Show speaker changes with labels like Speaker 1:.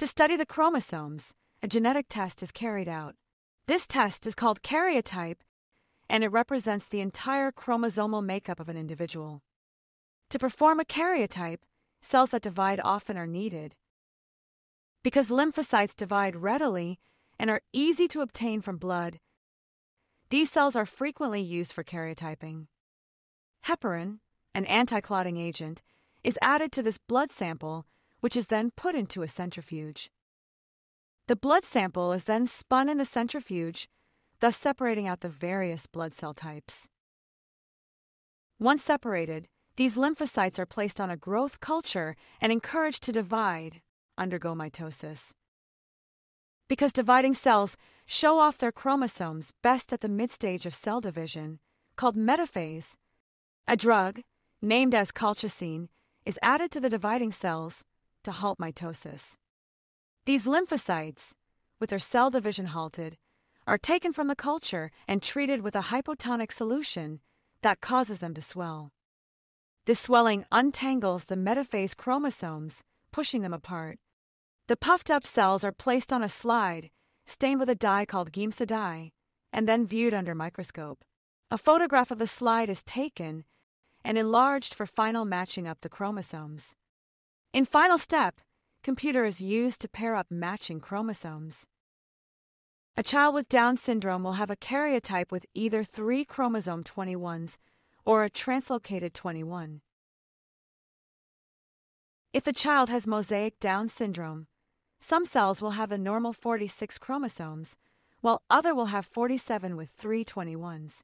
Speaker 1: To study the chromosomes, a genetic test is carried out. This test is called karyotype, and it represents the entire chromosomal makeup of an individual. To perform a karyotype, cells that divide often are needed. Because lymphocytes divide readily and are easy to obtain from blood, these cells are frequently used for karyotyping. Heparin, an anti-clotting agent, is added to this blood sample, which is then put into a centrifuge. The blood sample is then spun in the centrifuge, thus separating out the various blood cell types. Once separated, these lymphocytes are placed on a growth culture and encouraged to divide, undergo mitosis. Because dividing cells show off their chromosomes best at the mid stage of cell division, called metaphase, a drug, named as colchicine, is added to the dividing cells to halt mitosis. These lymphocytes, with their cell division halted, are taken from the culture and treated with a hypotonic solution that causes them to swell. This swelling untangles the metaphase chromosomes, pushing them apart. The puffed up cells are placed on a slide, stained with a dye called Giemsa dye, and then viewed under microscope. A photograph of the slide is taken and enlarged for final matching up the chromosomes. In final step, computer is used to pair up matching chromosomes. A child with Down syndrome will have a karyotype with either three chromosome 21s or a translocated 21. If the child has mosaic Down syndrome, some cells will have a normal 46 chromosomes, while other will have 47 with three 21s.